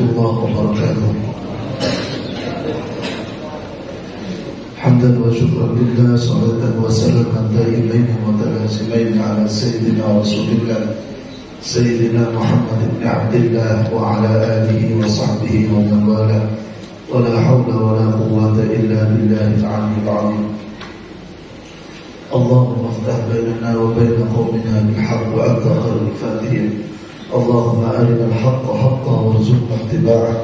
الله وبركاته. حمدا وشكرا لله صلاة وسلاما دائمين متلازمين على سيدنا رسول الله سيدنا محمد بن عبد الله وعلى آله وصحبه ومن والاه. ولا حول ولا قوة إلا بالله العلي العظيم. اللهم افتح بيننا وبين قومنا بالحق وأنت خير الفاتحين. اللهم أرنا الحق حقا وارزقنا اتباعه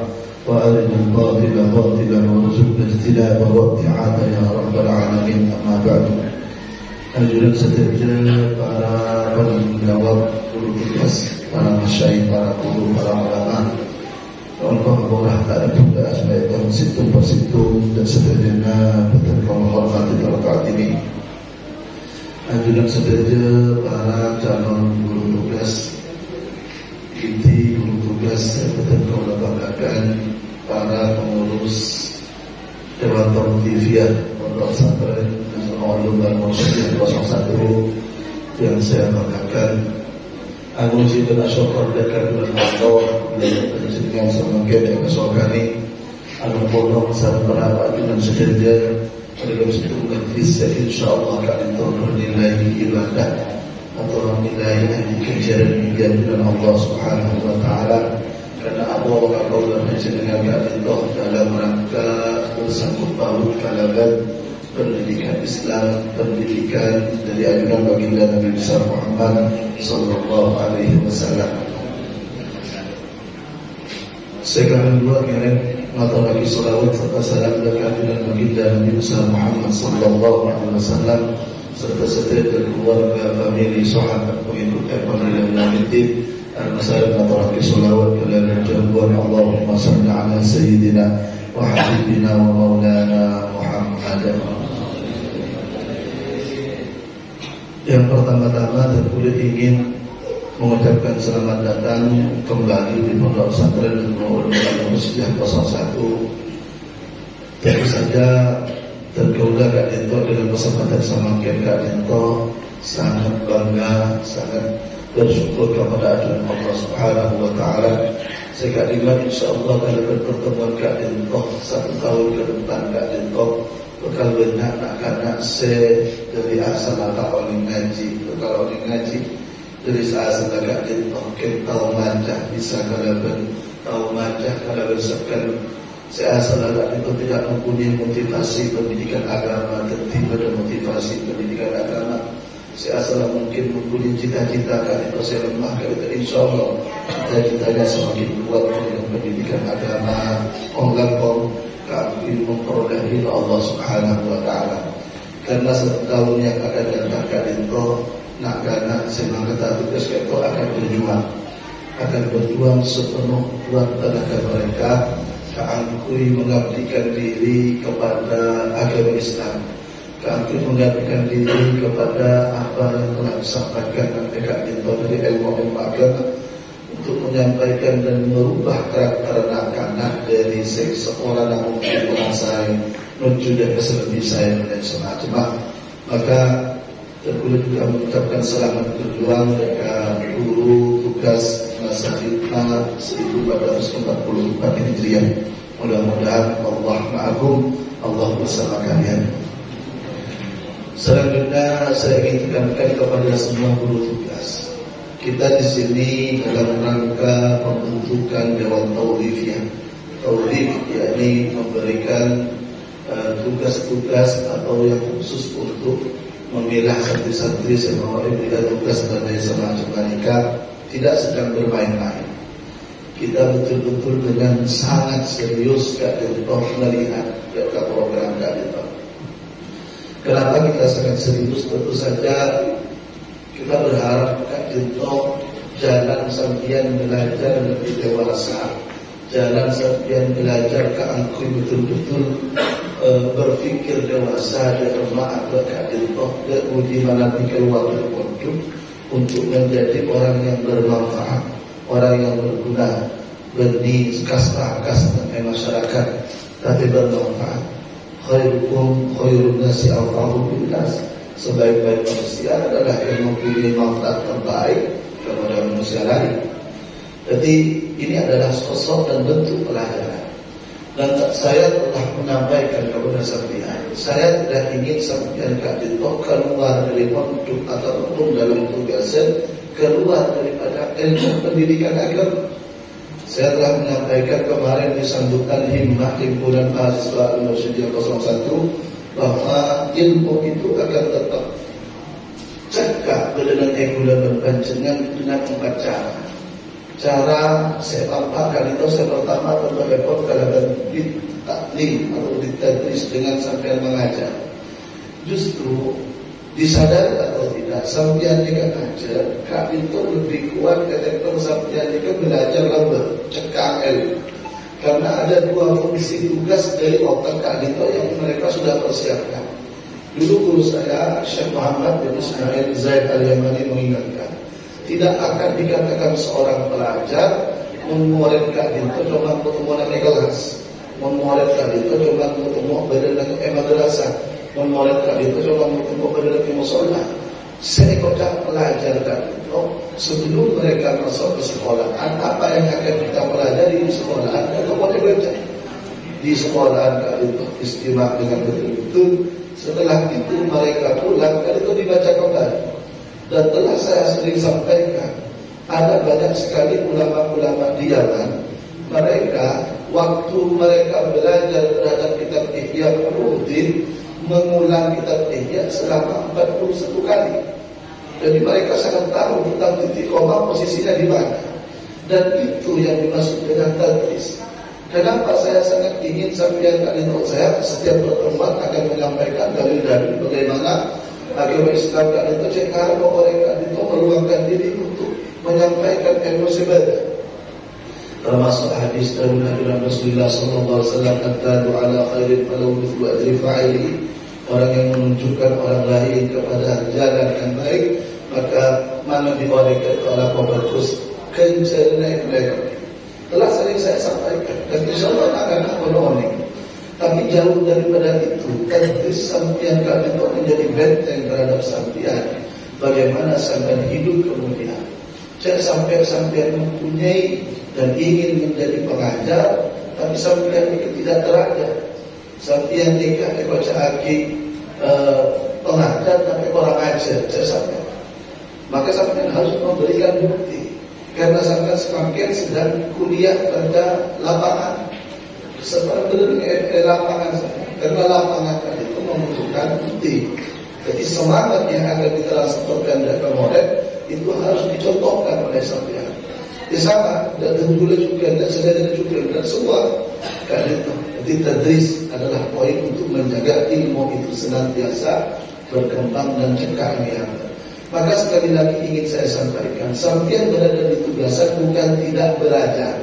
وأرنا الباطل باطلا وارزقنا اجتنابه وابتعاده يا رب العالمين. أما بعد الجلسة الجنة على من نور قلوب الناس على فلا قلوب فلا العلماء والله بره تأتوا لأسماء الله ست وست جلسة الجنة بتلك الحرقة تلك عدمين الجلسة الجنة على من نور قلوب الناس inti tugas kau banggakan para pengurus Dewan Tauhidiyah Pondok Pesantren Ulum dan Mursyid 01 yang saya banggakan. Anuji dan Asyokor Dekat dan Mantau Dan Penyesuaian Semakin yang Kesuakani Anu Pondok Saat Berapa Dan Sejajar Dalam satu majlis InsyaAllah kalian tahu bernilai ibadah Atau nilai yang dikejaran Dan Allah Subhanahu Wa Taala karena Allah dan dengan kalian dalam rangka bersangkut paut kalangan pendidikan Islam, pendidikan dari ajudan baginda Nabi besar Muhammad sallallahu alaihi wasallam. Sekarang dua keren mata lagi salawat serta salam dari ajudan baginda Nabi besar Muhammad sallallahu alaihi wasallam serta setiap dari keluarga, famili, sahabat, pengikut ekonomi dan Nabi المسائل نطرح بصلوات كلام الجنبون اللهم صل على سيدنا وحبيبنا ومولانا محمد Yang pertama-tama terkulit ingin mengucapkan selamat datang kembali di Pondok Pesantren Nurul Musliah 01. Tentu saja terkulit Kak Dento dengan kesempatan sama Kak Dento sangat bangga, sangat bersyukur kepada Allah Subhanahu wa taala. Iman insyaallah kalau berpertemuan Kak Dintoh satu tahun ke depan Kak Dintoh bakal banyak anak-anak se dari asal atau orang ngaji, kalau orang ngaji dari asal Kak Dintoh kita macah bisa kalau tahu macah kalau bersekan saya asal anak itu tidak mempunyai motivasi pendidikan agama, dan motivasi pendidikan agama. Saya asal mungkin mempunyai cita-cita kan itu saya lemah kan itu insya Allah. Cita-citanya semakin kuat dengan pendidikan agama. Kau kami memperoleh ridha Allah Subhanahu Wa Taala. Karena setahun yang akan datang itu nak karena semangat tugas itu akan berjuang. Akan berjuang sepenuh kuat tenaga mereka keangkui mengabdikan diri kepada agama Islam. Kami menggantikan diri kepada apa yang telah disampaikan dekat kita dari ilmu-ilmu agama untuk menyampaikan dan merubah karakter anak-anak dari seorang yang mungkin menguasai menuju dan keselebih saya dan semacam maka terkulit juga mengucapkan selamat berjuang dekat guru tugas fitnah 1444 Hijriah mudah-mudahan Allah ma'akum Allah bersama kalian Selanjutnya saya ingin tekankan kepada semua guru tugas. Kita di sini dalam rangka pembentukan Dewan ya. Taurif yakni memberikan uh, tugas-tugas uh, atau yang khusus untuk memilah santri-santri semua tidak tugas dan semacam mereka tidak sedang bermain-main. Kita betul-betul dengan sangat serius Kak Dirtoh melihat program Kak Dirtoh Kenapa kita sangat serius? Tentu saja kita berharap Kak Junto jalan sampian belajar lebih dewasa, jalan sampian belajar keangkuh betul-betul e, berpikir dewasa dan atau Kak Junto dan uji mana pikir waktu untuk menjadi orang yang bermanfaat, orang yang berguna, berdi kasta kasta masyarakat, tapi bermanfaat. Khairukum khairun nasi awfahum binas sebaik-baik manusia adalah yang mempunyai manfaat terbaik kepada manusia lain. Jadi ini adalah sosok dan bentuk pelajaran. Dan saya telah menyampaikan kepada sampean, saya tidak ingin sampean Kak Dito keluar dari pondok ataupun dalam tugasan keluar daripada ilmu pendidikan agama. Saya telah menyampaikan kemarin di sambutan himmah himpunan mahasiswa Universitas 01 bahwa ilmu itu akan tetap cekak dengan ekulan dan panjenengan dengan empat cara. Cara saya paparkan itu saya pertama tentu repot kalau di taklim atau ditadris dengan sampai mengajar. Justru disadar atau tidak sampean jika aja kak itu lebih kuat ketika sampean jika belajar lembut cekak ilmu karena ada dua fungsi tugas dari otak itu yang mereka sudah persiapkan dulu guru saya Syekh Muhammad bin Ismail Zaid Al-Yamani mengingatkan tidak akan dikatakan seorang pelajar memuridkan itu cuma ketemu nabi kelas memuridkan itu cuma ketemu berada ke madrasah memuridkan itu coba bertemu pada di musola. Saya pelajar dan itu sebelum mereka masuk ke sekolah, apa yang akan kita pelajari di sekolah, kita boleh baca di sekolah kali itu istimewa dengan betul-betul. Setelah itu mereka pulang kali itu dibaca kembali. Dan telah saya sering sampaikan, ada banyak sekali ulama-ulama di jalan mereka waktu mereka belajar terhadap kitab Ihya Ulumuddin mengulang kitab Ihya selama 41 kali. Jadi mereka sangat tahu tentang titik koma posisinya di mana. Dan itu yang dimaksud dengan tadris. Kenapa saya sangat ingin sampai kali itu saya setiap pertemuan akan menyampaikan dalil-dalil bagaimana agama Islam kali itu kalau mereka itu meluangkan diri untuk menyampaikan emosi ibadah termasuk hadis dari Nabi Rasulullah sallallahu alaihi wasallam kata ala khairin falau mithlu ajri fa'ili orang yang menunjukkan orang lain kepada jalan yang baik maka mana itu adalah pembagus kencana mereka telah sering saya sampaikan. Dan insya Allah akan aku tapi jauh daripada itu kadis sampian kami menjadi benteng terhadap sampian. Bagaimana sampian hidup kemudian? Saya sampai sampian mempunyai dan ingin menjadi pengajar tapi sampian itu tidak terajar. Sampai yang nikah baca aki eh, pengajar tapi orang ajar saya sampai. Maka sampai harus memberikan bukti. Karena sampai semakin sedang kuliah pada lapangan seperti di lapangan saya. Karena lapangan itu membutuhkan bukti. Jadi semangat yang akan ditransferkan dari murid itu harus dicontohkan oleh sampean. Di sana dan tentu juga dan saudara juga dan semua karena itu jadi tadris adalah poin untuk menjaga ilmu itu senantiasa berkembang dan yang Maka sekali lagi ingin saya sampaikan, sampai berada di tugasan bukan tidak belajar.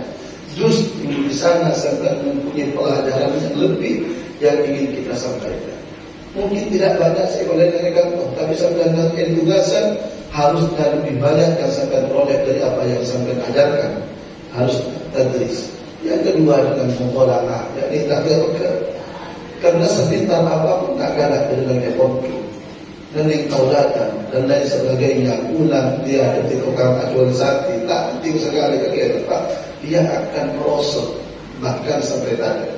Justru di sana sampai mempunyai pelajaran yang lebih yang ingin kita sampaikan. Mungkin tidak banyak saya boleh dari tapi sampai nanti tugasan harus lebih banyak yang sampai peroleh dari apa yang sampai ajarkan. Harus tadris. Yang kedua dengan mutolakah, yakni takdir karena sepintar apa pun tak kalah dengan ekonomi dan yang datang dan lain sebagainya ulang dia ketika tukang acuan sakti tak penting sekali ke Pak dia akan merosot bahkan sampai tadi.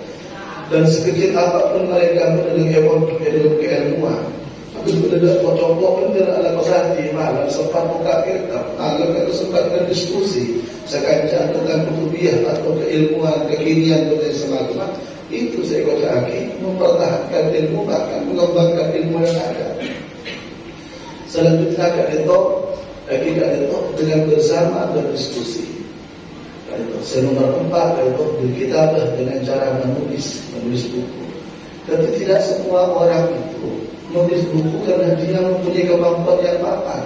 Dan sekecil apa pun mereka mendengar ekonomi dalam keilmuan tapi sudah kocok benar ala kosati malam sempat buka kitab agar sempat berdiskusi. Sekancan tentang kutubiah atau keilmuan kekinian dan semacam. Itu saya kocaki mempertahankan ilmu bahkan mengembangkan ilmu yang ada. Selanjutnya akan itu kita itu dengan bersama berdiskusi saya nomor empat itu dengan cara menulis menulis buku. Tapi tidak semua orang itu menulis buku karena dia mempunyai kemampuan yang apa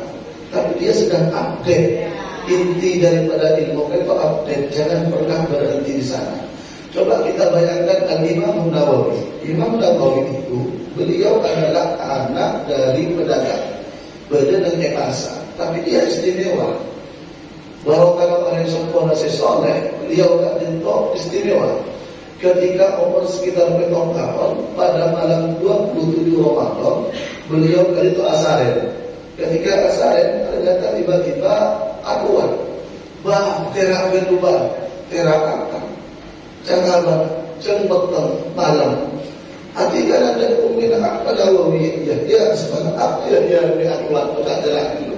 tapi dia sedang update inti daripada ilmu. Itu update jangan pernah berhenti di sana. Coba kita bayangkan al Imam Nawawi. Imam Nawawi itu beliau adalah anak dari pedagang. Berdagang ekasa tapi dia istimewa bahwa yang sempurna soleh beliau tak tentu istimewa ketika umur sekitar petong tahun pada malam 27 Ramadan beliau kali itu asaren ketika asaren ternyata tiba-tiba akuan Bah, terak beruba, terak apa? Jangan apa? Jangan betul malam. Hati kan ada umina apa dawawi ya dia sebenarnya apa ya dia di akhlak tak jelas dulu.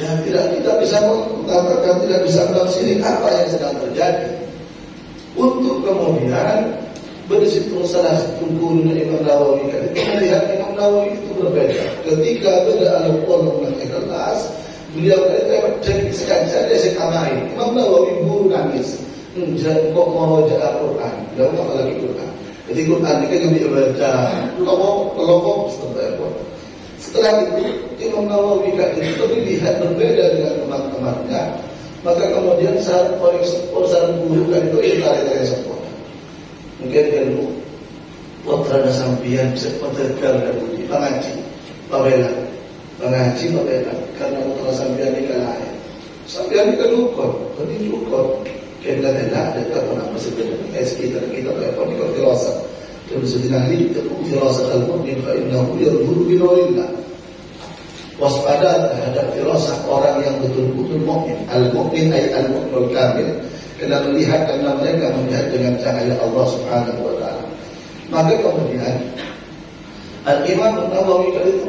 Ya tidak kita bisa mengatakan tidak bisa menafsiri apa yang sedang terjadi. Untuk kemudian bersitu salah satu guru Imam Nawawi ketika melihat Imam Nawawi itu berbeda. Ketika beda al-Qur'an dengan ikhlas, beliau kata cek sekali dia sekamai. Imam Nawawi guru nangis. Jangan kok mau baca Al-Quran, jangan lagi Quran. Jadi Quran ini kan yang dibaca, kalau kalau setelah itu. Setelah itu Imam Nawawi kata itu dilihat berbeda dengan teman-temannya, maka kemudian saat saat guru kan itu tarik dari sekolah. Mungkin ilmu. Putra dan sampian Sepeterkal dan budi Pengaji Pabela. Pengaji pabela. Karena putra sampian ini kalah Sampian ini kan ukur. Ini ukur. Kena tidak ada tak pernah sebenarnya Es kita kita apa ni kalau firasa Dan sedina ini itu firasa al-mu'min fa innahu yadhuru bi nurillah waspada terhadap firasah orang yang betul-betul mukmin al-mu'min ay al-mu'minul kamil kena melihat karena mereka melihat dengan cahaya Allah Subhanahu wa taala. Maka kemudian Al-Imam Nawawi kali itu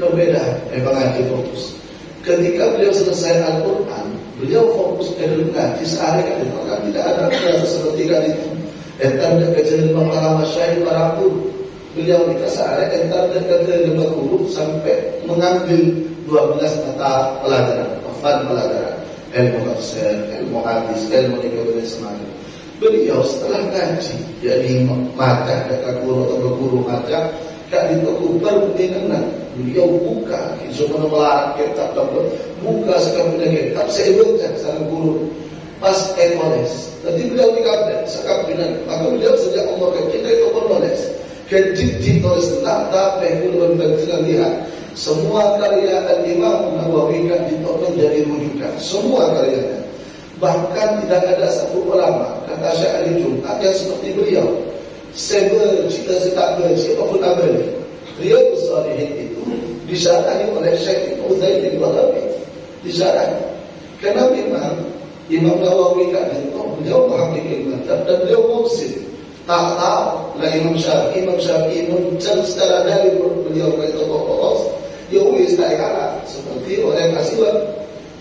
berbeda memang ngaji fokus. Ketika beliau selesai Al-Quran, beliau fokus ke dalam kali itu kan tidak ada seperti kali itu. Entar dan kejadian para masyarakat para guru. Beliau kita sehari entar dan kejadian guru sampai mengambil 12 mata pelajaran, pelajaran ilmu tafsir, ilmu hadis, ilmu ekonomi semacam. Beliau setelah ngaji, jadi macam kata guru atau berguru macam, kak di toko perbincangan, beliau buka, semua melarang kitab dan buka sekarang kitab, saya baca sama guru pas ekonomis. Nanti beliau di kabinet, sekabinet, maka beliau sejak umur kecil itu penulis. Kejit tulis tentang tapi belum tentu lihat semua karya Al-Imam Nawawi kan ditonton jadi rujukan. Semua karyanya. Bahkan tidak ada satu ulama kata Syekh Ali Jumat yang seperti beliau. Saya bercita tak bercita pun abadi. Beliau besarihin itu disyarahi oleh Syekh Uzair bin Wahab. Disyarahi. Karena memang Imam Nawawi kan itu beliau menghakimi mantap dan beliau muksid. Tak tahu lah Imam Syafi'i, Imam Syafi'i mencari secara dari beliau ke tokoh polos ya wis tak kalah seperti oleh kasiwan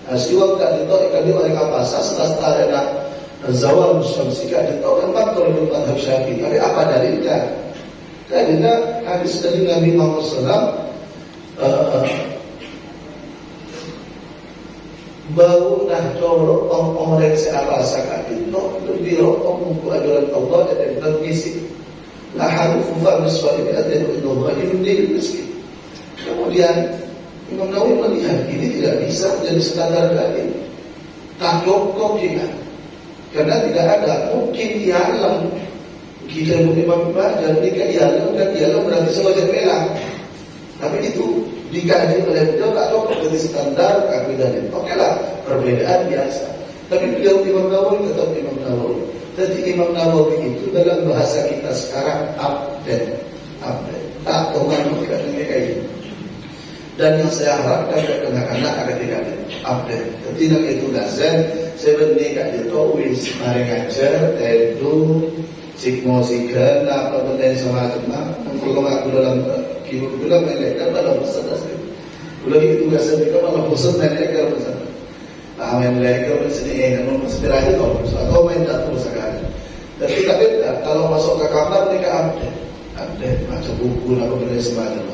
kasiwan tak dito ikan oleh kapasa setelah ada zawal syamsi kan dito kan faktor itu madhab syafi'i tapi apa dalilnya dalilnya hadis dari Nabi Muhammad SAW bau dah corok orang siapa sakat itu lebih rokok muku ajaran Allah dan bermisi la harufu fa miswali ada Allah ini miskin Kemudian Imam Nawawi melihat ini tidak bisa menjadi standar lagi. Tak cukup kita. Karena tidak ada mungkin di alam kita Imam dan jika di alam dan alam berarti semacam pelang. Tapi itu dikaji oleh beliau tak cukup jadi standar akidah itu. Oke lah, perbedaan biasa. Tapi beliau Imam Nawawi tetap Imam Nawawi. Jadi Imam Nawawi itu dalam bahasa kita sekarang update, update. Tak tahu kan kayak gitu. Dan yang saya harapkan ke anak-anak agar tidak update. Ketika itu lazim, saya bernikah di Tawis, mari ngajar, tedu, sikmo sigan, apa yang semacam, kalau aku dalam itu tugas saya juga malah bosan melekar pesan. Nah, main melekar sini yang namun inspirasi kau, atau main jatuh sekali. Tapi tapi kalau masuk ke kamar mereka update, update macam buku, apa benda semacam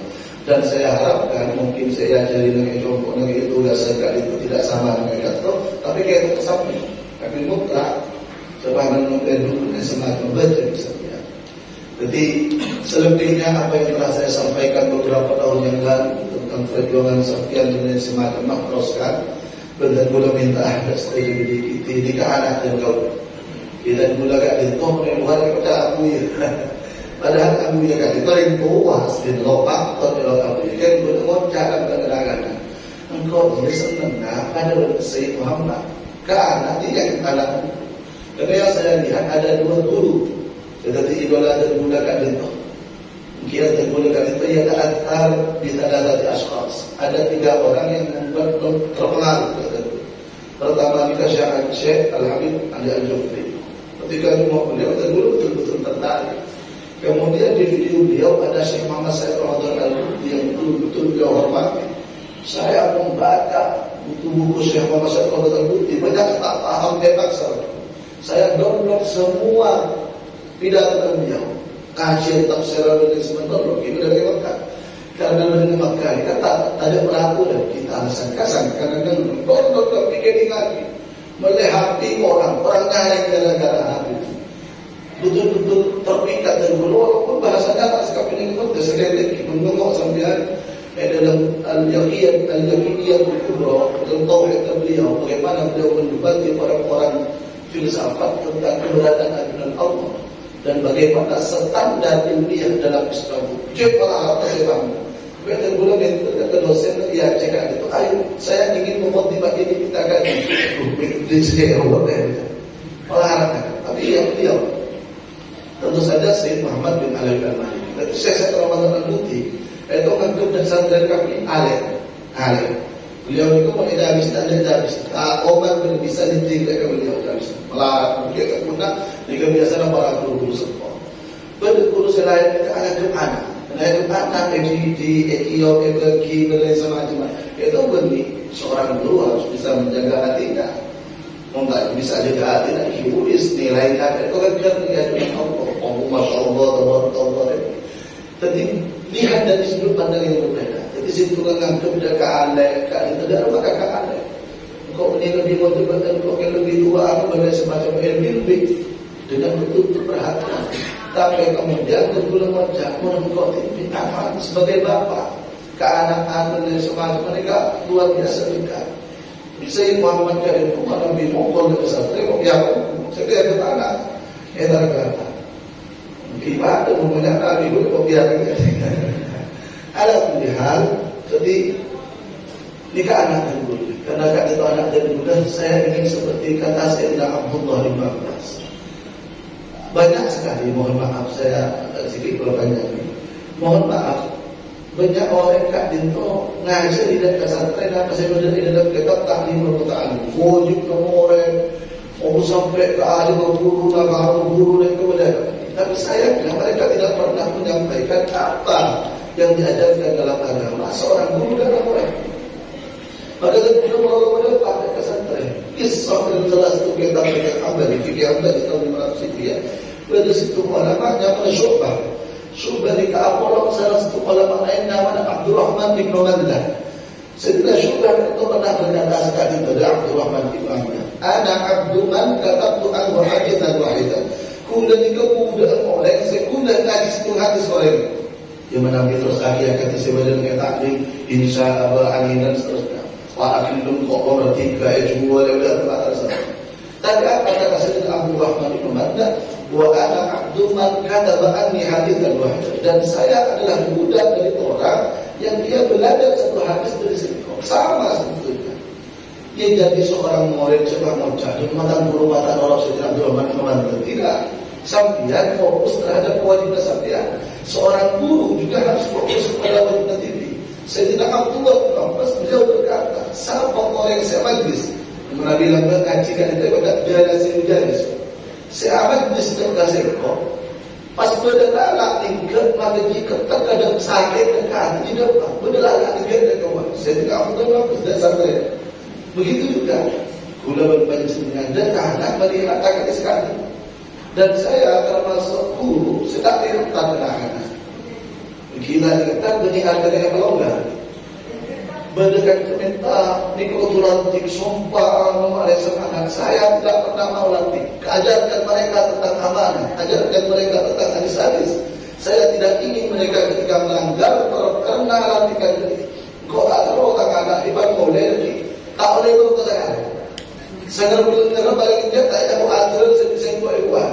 dan saya harapkan mungkin saya ajari dengan contoh dengan itu dasar itu tidak sama dengan kata tapi kayak itu ke samping. Tapi mutlak sepanjang mungkin dulu semacam membaca misalnya jadi selebihnya apa yang telah saya sampaikan beberapa tahun yang lalu tentang perjuangan Safian dan semacam makroskan benar gula minta ada strategi di di anak dan kau kita gula gak ditoh bukan kepada aku ya Padahal kamu ya kan itu yang puas di lopak atau di lopak itu kan berdekat cara keterangan. Engkau dia senang nah pada Sayyid Muhammad. Karena dia kita lakukan. Karena yang saya lihat ada dua guru. Seperti idola dan menggunakan itu. Mungkin ada menggunakan itu ada antar di ada di asas. Ada tiga orang yang terpengaruh. Pertama nikah Syekh Syekh Al Habib Ali Al Jufri. Ketika rumah beliau dan dulu betul-betul tertarik. Kemudian di video beliau ada Syekh Muhammad Said Ramadan Al yang betul-betul beliau hormati. Saya membaca buku-buku Syekh Muhammad Said Ramadan Al banyak tak paham dia Saya download semua pidato beliau. Kajian tafsir al-Islam download itu dari Mekah. Karena mendengar Makkah ini kata ada pelaku dan kita alasan kasar karena kan download pikir lagi. Melehati orang orangnya yang gara-gara hati betul-betul terpikat dan walaupun bahasanya tak sekap ini pun terseketik menengok sampai eh, dalam al-yaqiyat al-yaqiyat kubra dalam tauhid beliau bagaimana beliau mendebati orang-orang filsafat tentang keberadaan dan Allah dan bagaimana standar ilmiah dalam Islam. Para harap saya Kata bulan itu kata dosen ya cakap itu, ayo saya ingin memotivasi ini kita kan di sini Allah ya. Melarang, tapi yang dia tentu saja Syed Muhammad bin Ali bin Malik. Tapi saya saya Ramadan Al-Muti itu mengaku dan santri kami Ale, Ale. Beliau itu mau tidak habis tak ada habis. Tak obat bisa ditinggal beliau habis. Melarang, mungkin tak Jika biasa para guru-guru sekolah. Berdua selain itu ada anak. Nah, anak di di Ethiopia pergi dan semacam itu bagi seorang guru harus bisa menjaga hatinya. Enggak bisa jaga hati dan hiburis nilai kata itu kan dia dengan Allah. Allah masya Allah, Allah, Tapi lihat dari sudut pandang yang berbeda. Jadi situ kan nganggap dia keaneh, keaneh itu ada maka keaneh. Kau ini lebih motivasi, kau lebih tua, aku bagi semacam lebih dengan betul-betul perhatian. Tapi kemudian berbulu wajah minta maaf sebagai bapak. Ke anak-anak dan semacam mereka luar biasa dekat. Bisa Muhammad Karim itu Nabi Mongol ke pesantren kok ya saya ke anak Edar kata Gimana mempunyai Nabi itu kok biar Ada pilihan Jadi Nikah anak dan Karena kata itu anak dan budak Saya ingin seperti kata Sayyidina Abdullah bin Abbas banyak sekali mohon maaf saya sedikit berbanyak ini. Mohon maaf banyak orang kat dinto ngaji di dalam pesantren apa saya berada di dalam kitab taklim perbuatan wajib kamu orang mau sampai ke ahli guru ahli guru dan kemudian tapi saya mereka tidak pernah menyampaikan apa yang diajarkan dalam agama. Seorang guru dan orang maka ketika mau pada pesantren kisah yang jelas kita di fikir ambil di tahun 500 Hijriah pada situ ulama namanya Syu'bah. Syu'bah di Ka'apolong salah satu ulama lain namanya Abdul Rahman bin Mandah Setelah Syu'bah itu pernah berkata sekali pada Abdul Rahman bin Mandah Ana Abdul Man katabtu an wahidatan wahidan. Kuda ni kemudahan orang Sekuda ngaji situ hadis orang. Yang menambil terus akhir kata sebenarnya dengan taklim Insya Allah angin dan seterusnya. Wa'akilum ko'or tiga Ejmuwa dan atas Tapi apa kata Sayyidina Abu Rahman bin Mandah wa ana abdu man kataba anni haditsan wahid. Dan saya adalah budak dari orang yang dia belajar satu hadis dari sini. Sama sebetulnya. Dia jadi seorang murid coba mau jadi mantan guru mantan orang sudah Abdul Rahman tidak. Sampian fokus terhadap kewajiban sampian. Seorang guru juga harus fokus kepada kewajiban ini Sayyidina Abdullah bin Abbas beliau berkata siapa orang yang saya majlis Nabi bilang ngaji kan itu pada jalan sejalis Sahabat situ kasih kok. Pas berdelala tingkat maka jika terkadang sakit dekat di depan berdelala tingkat dekat kawan. Saya tidak aku tahu apa sudah sampai. Begitu juga gula berpanjang dan anak melihat akan sekali. Dan saya termasuk guru sedang tidak anak. Gila kita benih harga yang melonggar mendekat minta di lantik. Sumpah oleh semangat saya tidak pernah mau lantik. Ajarkan mereka tentang amanah ajarkan mereka tentang hadis-hadis. Saya tidak ingin mereka ketika melanggar terkena lantikan ini. Kau tak tahu tak ada di bangku lagi tak boleh itu ke saya saya dengar balik dia tak ada aturan sebisa itu buat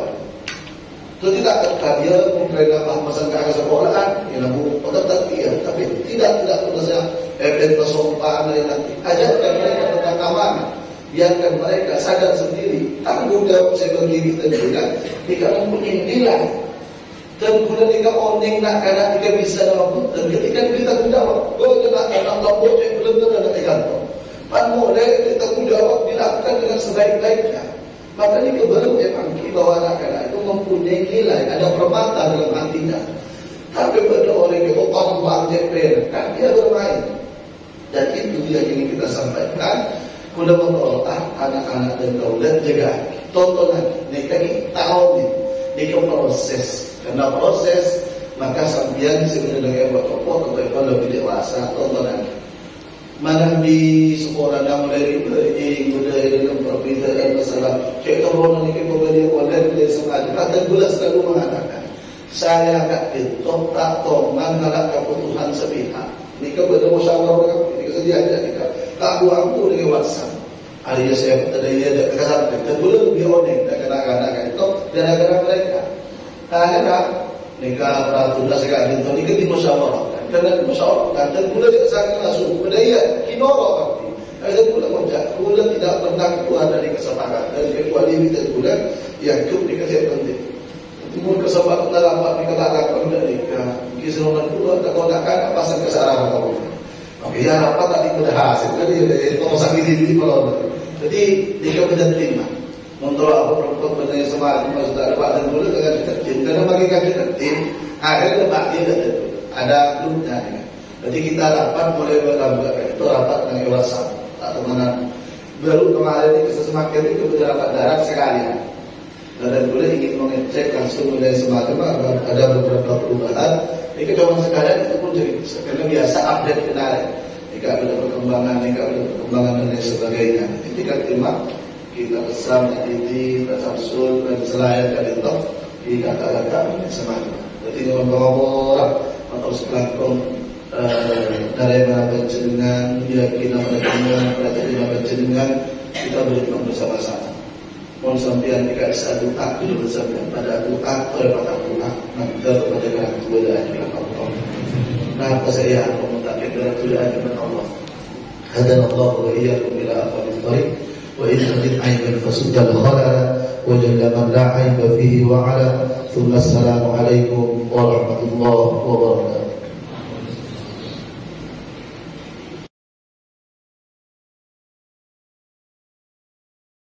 itu tidak terkaya mungkin apa masalah ke sekolah yang aku tetap tapi tidak tidak terasa Eben kesompanan yang nanti ajarkan mereka tentang amanah biarkan mereka sadar sendiri. Tanggung jawab saya kita juga jika mempunyai nilai dan kemudian jika oning nak karena jika bisa dalam dan ketika kita tanggung jawab oh kena karena Allah bocor belum tentu ada kantor Pan boleh jawab dilakukan dengan sebaik-baiknya. Maka ini kebaru emangki bahwa anak-anak itu mempunyai nilai, ada permata dalam hatinya. Tapi pada orang yang otak jeper, kan dia bermain. Dan itu yang ingin kita sampaikan. Memperoleh anak-anak dan kaulah jaga. Tonton lagi, mereka ini tahu nih, mereka proses. Karena proses, maka sambian sebenarnya buat topok atau lebih dewasa, tonton lagi mana di sekolah yang mulai beri budaya dalam perbedaan masalah cek turun ini kita beri kualat dia sengaja kata gula selalu mengatakan saya tak itu tak toman kalau keputusan sepihak ini kepada musyawarah aja kita. Tak pun dengan WhatsApp hari saya kata dia ada kesan kita gula lebih onek dan itu dan kadang mereka. Akhirnya nikah peraturan sekarang. Itu ini kita musyawarah karena musyawarah dan juga sangat langsung budaya kinoro tapi ada gula macam gula tidak pernah keluar dari kesepakatan dari kecuali kita gula yang cukup dikasih penting. Timur kesempatan dalam tak dapat dari kisah orang dua tak kau pasal kesalahan. Ya apa tadi sudah hasil jadi itu sakit diri kalau jadi tiga benda terima. Untuk apa perempuan benda yang semakin maksud ada pak dan gula dengan kita karena bagi kaki tim akhirnya pak tidak ada grupnya ya. Jadi kita rapat mulai berlabuh itu rapat dengan Iwasan atau mana baru kemarin itu semakin itu rapat darat sekali ya. Dan boleh ingin mengecek langsung mulai semakin ada beberapa perubahan. Ini cuma sekalian itu pun jadi karena biasa update kenal. Jika ada perkembangan, jika ada perkembangan dan lain sebagainya. Ini kan terima kita pesan di Pak Samsul dan selain dari itu di kata-kata semakin. Jadi ngomong-ngomong atau sekelangkong eh, dari mana penjenengan keyakinan penjenengan pelajari mana penjenengan kita berjuang bersama-sama mohon jika bisa doa itu bersama pada doa oleh pada doa nanti kepada kerana kemudahan kepada Allah nah apa saya kepada kemudahan kepada Allah هدنا الله وإياكم إلى أقوال الطريق. وإن أجد عيبا فسد الخلل وجل من لا عيب فيه وعلى ثم السلام عليكم ورحمة الله وبركاته.